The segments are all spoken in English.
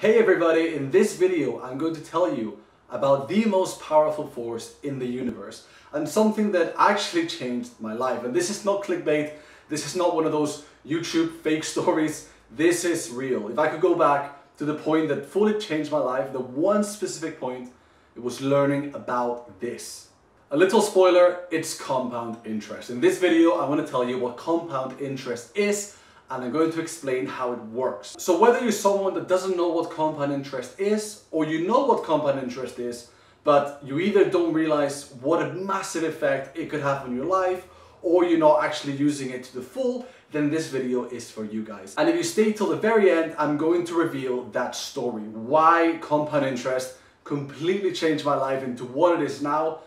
Hey everybody, in this video I'm going to tell you about the most powerful force in the universe and something that actually changed my life. And this is not clickbait, this is not one of those YouTube fake stories, this is real. If I could go back to the point that fully changed my life, the one specific point, it was learning about this. A little spoiler, it's compound interest. In this video, I want to tell you what compound interest is and I'm going to explain how it works. So whether you're someone that doesn't know what compound interest is, or you know what compound interest is, but you either don't realize what a massive effect it could have on your life, or you're not actually using it to the full, then this video is for you guys. And if you stay till the very end, I'm going to reveal that story. Why compound interest completely changed my life into what it is now.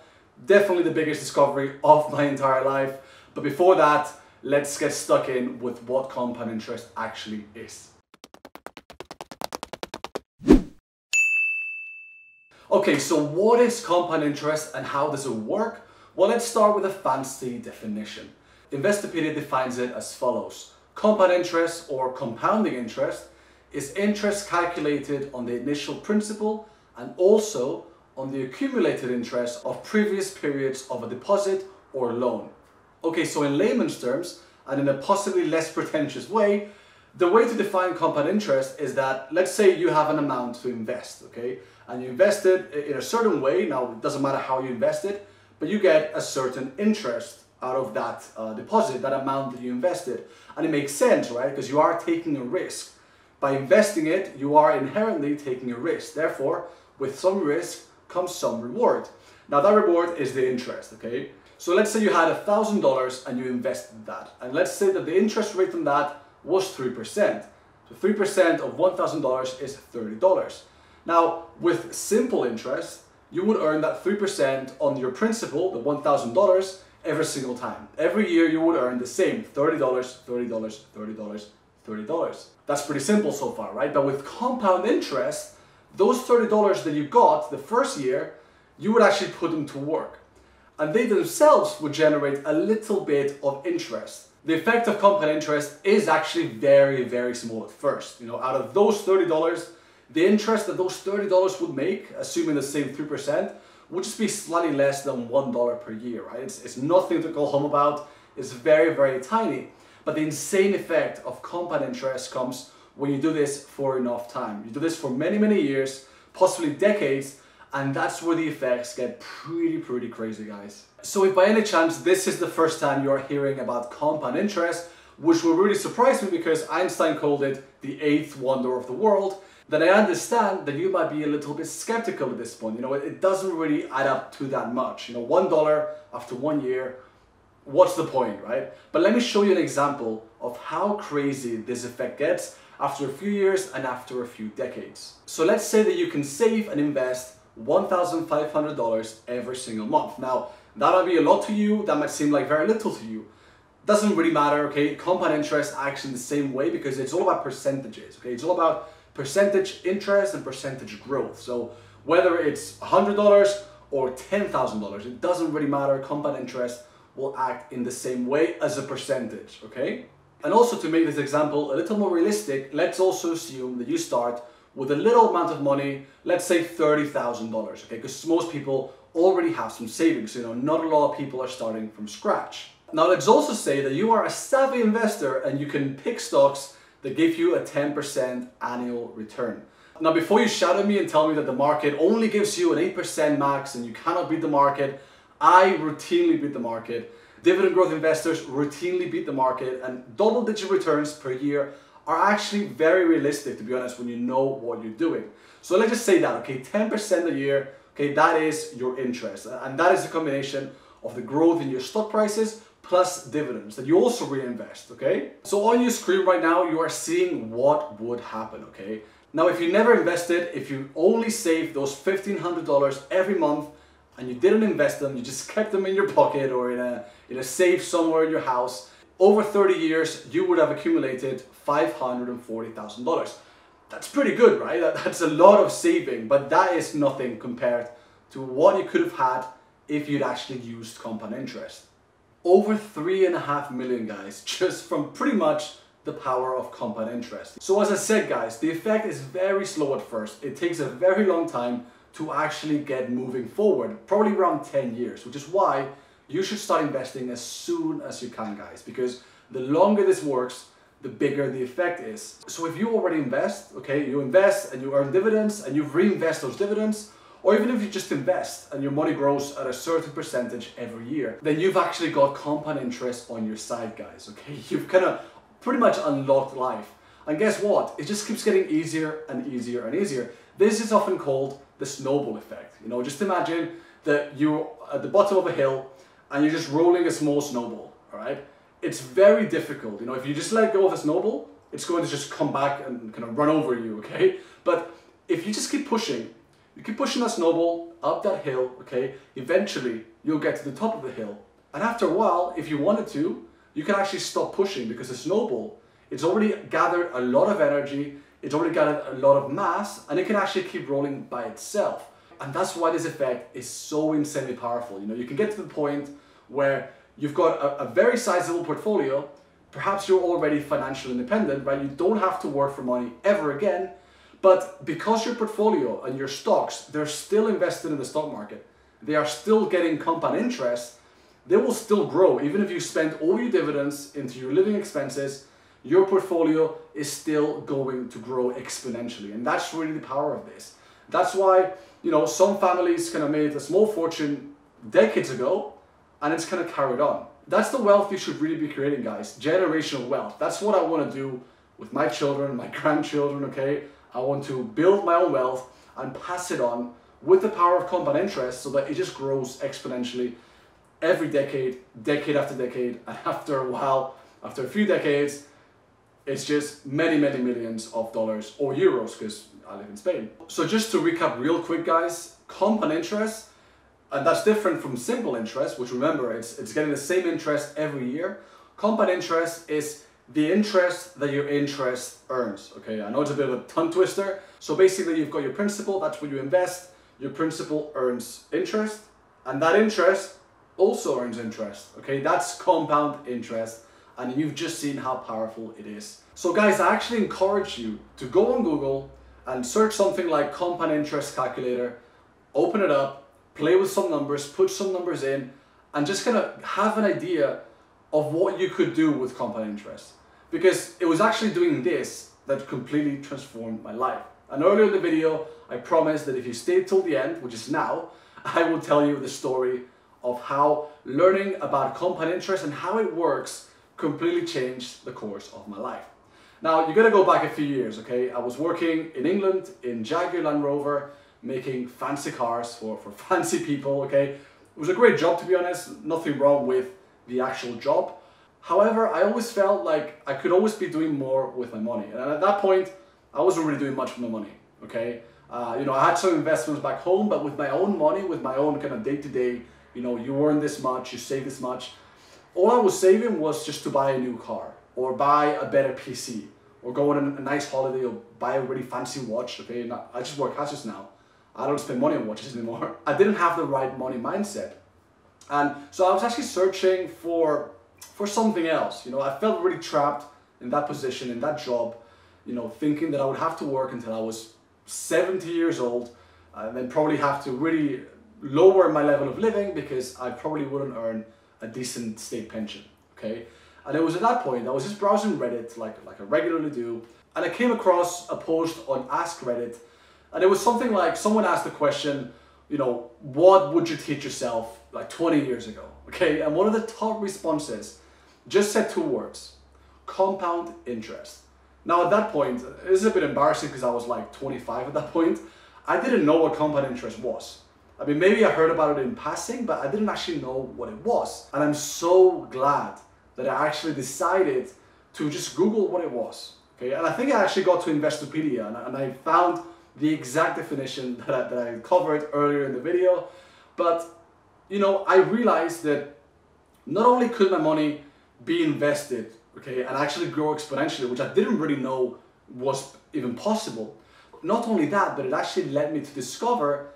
Definitely the biggest discovery of my entire life. But before that, let's get stuck in with what compound interest actually is. Okay, so what is compound interest and how does it work? Well, let's start with a fancy definition. Investopedia defines it as follows. Compound interest or compounding interest is interest calculated on the initial principal and also on the accumulated interest of previous periods of a deposit or loan. Okay, so in layman's terms, and in a possibly less pretentious way, the way to define compound interest is that, let's say you have an amount to invest, okay? And you invest it in a certain way, now it doesn't matter how you invest it, but you get a certain interest out of that uh, deposit, that amount that you invested. And it makes sense, right? Because you are taking a risk. By investing it, you are inherently taking a risk. Therefore, with some risk comes some reward. Now that reward is the interest, okay? So let's say you had $1,000 and you invested that. And let's say that the interest rate on that was 3%. So 3% of $1,000 is $30. Now, with simple interest, you would earn that 3% on your principal, the $1,000, every single time. Every year you would earn the same, $30, $30, $30, $30. That's pretty simple so far, right? But with compound interest, those $30 that you got the first year, you would actually put them to work and they themselves would generate a little bit of interest. The effect of compound interest is actually very, very small at first. You know, out of those $30, the interest that those $30 would make, assuming the same 3%, would just be slightly less than $1 per year, right? It's, it's nothing to go home about. It's very, very tiny. But the insane effect of compound interest comes when you do this for enough time. You do this for many, many years, possibly decades, and that's where the effects get pretty, pretty crazy, guys. So if by any chance this is the first time you're hearing about compound interest, which will really surprise me because Einstein called it the eighth wonder of the world, then I understand that you might be a little bit skeptical at this point. You know, it doesn't really add up to that much. You know, one dollar after one year, what's the point, right? But let me show you an example of how crazy this effect gets after a few years and after a few decades. So let's say that you can save and invest $1,500 every single month. Now, that might be a lot to you, that might seem like very little to you. Doesn't really matter, okay? Compound interest acts in the same way because it's all about percentages, okay? It's all about percentage interest and percentage growth. So whether it's $100 or $10,000, it doesn't really matter. Compound interest will act in the same way as a percentage, okay? And also to make this example a little more realistic, let's also assume that you start with a little amount of money, let's say $30,000, okay? Because most people already have some savings, you know, not a lot of people are starting from scratch. Now let's also say that you are a savvy investor and you can pick stocks that give you a 10% annual return. Now before you shout at me and tell me that the market only gives you an 8% max and you cannot beat the market, I routinely beat the market. Dividend growth investors routinely beat the market and double digit returns per year are actually very realistic to be honest when you know what you're doing. So let's just say that, okay, 10% a year, okay, that is your interest. And that is a combination of the growth in your stock prices plus dividends that you also reinvest, okay? So on your screen right now, you are seeing what would happen, okay? Now, if you never invested, if you only saved those $1,500 every month and you didn't invest them, you just kept them in your pocket or in a, in a safe somewhere in your house, over 30 years, you would have accumulated $540,000. That's pretty good, right? That's a lot of saving, but that is nothing compared to what you could have had if you'd actually used compound interest. Over three and a half million guys, just from pretty much the power of compound interest. So as I said guys, the effect is very slow at first. It takes a very long time to actually get moving forward, probably around 10 years, which is why you should start investing as soon as you can guys, because the longer this works, the bigger the effect is. So if you already invest, okay, you invest and you earn dividends and you reinvest those dividends, or even if you just invest and your money grows at a certain percentage every year, then you've actually got compound interest on your side, guys, okay? You've kind of pretty much unlocked life. And guess what? It just keeps getting easier and easier and easier. This is often called the snowball effect. You know, just imagine that you're at the bottom of a hill and you're just rolling a small snowball, all right? It's very difficult. You know, if you just let go of a snowball, it's going to just come back and kind of run over you, okay? But if you just keep pushing you keep pushing that snowball up that hill, okay? Eventually, you'll get to the top of the hill. And after a while, if you wanted to, you can actually stop pushing because the snowball, it's already gathered a lot of energy, it's already gathered a lot of mass, and it can actually keep rolling by itself. And that's why this effect is so insanely powerful. You know, you can get to the point where you've got a, a very sizable portfolio, perhaps you're already financially independent, right? You don't have to work for money ever again, but because your portfolio and your stocks, they're still invested in the stock market, they are still getting compound interest, they will still grow. Even if you spend all your dividends into your living expenses, your portfolio is still going to grow exponentially. And that's really the power of this. That's why, you know, some families kind of made a small fortune decades ago and it's kind of carried on. That's the wealth you should really be creating, guys. Generational wealth. That's what I want to do with my children, my grandchildren, okay? I want to build my own wealth and pass it on with the power of compound interest so that it just grows exponentially every decade, decade after decade, and after a while, after a few decades, it's just many, many millions of dollars or euros because I live in Spain. So just to recap real quick, guys, compound interest, and that's different from simple interest, which remember, it's, it's getting the same interest every year. Compound interest is the interest that your interest earns. Okay, I know it's a bit of a tongue twister. So basically you've got your principal, that's where you invest, your principal earns interest, and that interest also earns interest. Okay, that's compound interest, and you've just seen how powerful it is. So guys, I actually encourage you to go on Google and search something like compound interest calculator, open it up, play with some numbers, put some numbers in, and just kind of have an idea of what you could do with compound interest because it was actually doing this that completely transformed my life. And earlier in the video, I promised that if you stay till the end, which is now, I will tell you the story of how learning about compound interest and how it works completely changed the course of my life. Now, you're gonna go back a few years, okay? I was working in England in Jaguar Land Rover, making fancy cars for, for fancy people, okay? It was a great job, to be honest. Nothing wrong with the actual job. However, I always felt like I could always be doing more with my money. And at that point, I wasn't really doing much with my money, okay? Uh, you know, I had some investments back home, but with my own money, with my own kind of day-to-day, -day, you know, you earn this much, you save this much. All I was saving was just to buy a new car or buy a better PC or go on a, nice holiday or buy a really fancy watch, okay? And I just wear watches now. I don't spend money on watches anymore. I didn't have the right money mindset. And so I was actually searching for for something else. You know, I felt really trapped in that position, in that job, you know, thinking that I would have to work until I was 70 years old uh, and then probably have to really lower my level of living because I probably wouldn't earn a decent state pension, okay? And it was at that point, I was just browsing Reddit like, like I regularly do, and I came across a post on Ask Reddit, and it was something like someone asked the question, you know, what would you teach yourself like 20 years ago, okay? And one of the top responses just said two words, compound interest. Now at that point, this is a bit embarrassing because I was like 25 at that point. I didn't know what compound interest was. I mean, maybe I heard about it in passing, but I didn't actually know what it was. And I'm so glad that I actually decided to just Google what it was. Okay, and I think I actually got to Investopedia and, and I found the exact definition that I, that I covered earlier in the video. But, you know, I realized that not only could my money be invested, okay, and actually grow exponentially, which I didn't really know was even possible. Not only that, but it actually led me to discover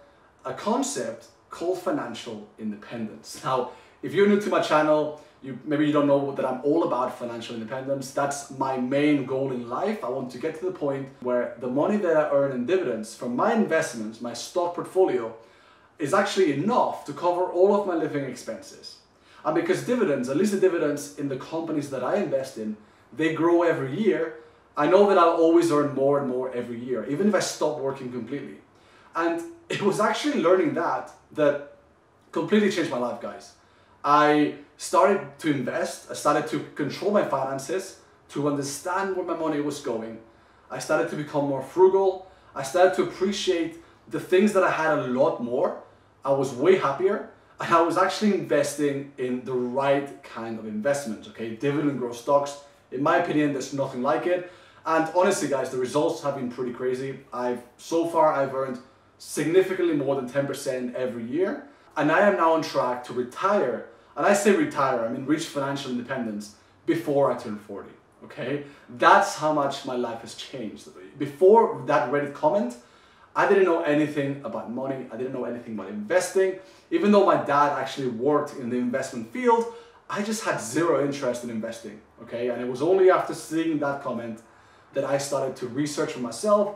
a concept called financial independence. Now, if you're new to my channel, you maybe you don't know that I'm all about financial independence. That's my main goal in life. I want to get to the point where the money that I earn in dividends from my investments, my stock portfolio, is actually enough to cover all of my living expenses. And because dividends, at least the dividends in the companies that I invest in, they grow every year, I know that I'll always earn more and more every year, even if I stop working completely. And it was actually learning that that completely changed my life, guys. I started to invest, I started to control my finances, to understand where my money was going. I started to become more frugal. I started to appreciate the things that I had a lot more. I was way happier and I was actually investing in the right kind of investment, okay? Dividend growth stocks, in my opinion, there's nothing like it. And honestly, guys, the results have been pretty crazy. I've, so far, I've earned significantly more than 10% every year. And I am now on track to retire and I say retire, I mean reach financial independence before I turn 40. Okay? That's how much my life has changed. Before that Reddit comment, I didn't know anything about money. I didn't know anything about investing. Even though my dad actually worked in the investment field, I just had zero interest in investing. Okay? And it was only after seeing that comment that I started to research for myself.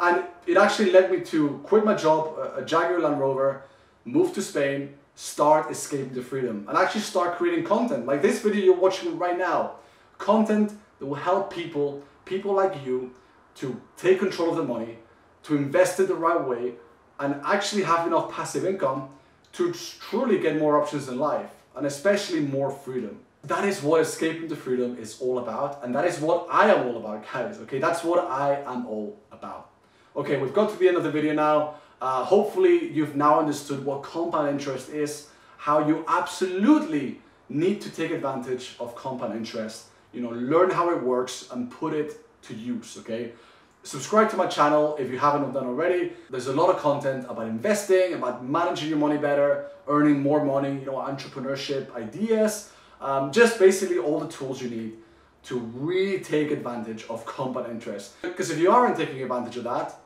And it actually led me to quit my job, uh, a Jaguar Land Rover, move to Spain, start escaping to freedom and actually start creating content like this video you're watching right now. Content that will help people, people like you, to take control of the money, to invest it the right way, and actually have enough passive income to truly get more options in life and especially more freedom. That is what escaping to freedom is all about, and that is what I am all about, guys. Okay, that's what I am all about. Okay, we've got to the end of the video now. Uh, hopefully you've now understood what compound interest is, how you absolutely need to take advantage of compound interest, you know, learn how it works and put it to use, okay? Subscribe to my channel if you haven't done already. There's a lot of content about investing, about managing your money better, earning more money, you know, entrepreneurship ideas, um, just basically all the tools you need to really take advantage of compound interest. Because if you aren't taking advantage of that,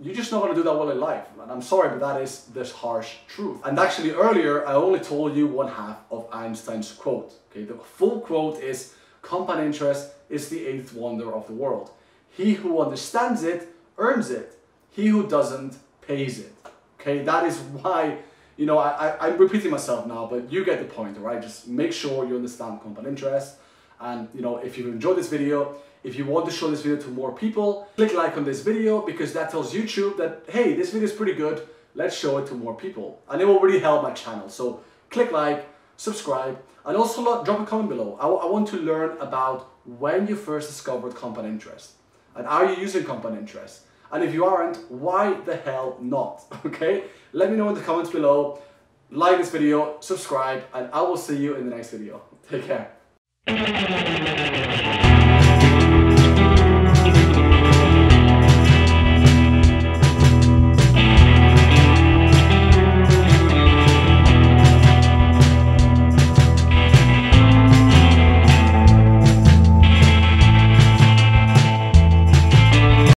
you're just not going to do that well in life. And I'm sorry, but that is this harsh truth. And actually earlier, I only told you one half of Einstein's quote. Okay, the full quote is, compound interest is the eighth wonder of the world. He who understands it earns it. He who doesn't pays it. Okay, that is why, you know, I, I, I'm repeating myself now, but you get the point, right? Just make sure you understand compound interest. And, you know, if you enjoyed this video, if you want to show this video to more people, click like on this video because that tells YouTube that, hey, this video is pretty good, let's show it to more people. And it will really help my channel. So click like, subscribe, and also drop a comment below. I, I want to learn about when you first discovered compound interest. And are you using compound interest? And if you aren't, why the hell not? Okay? Let me know in the comments below. Like this video, subscribe, and I will see you in the next video. Take care. No, no.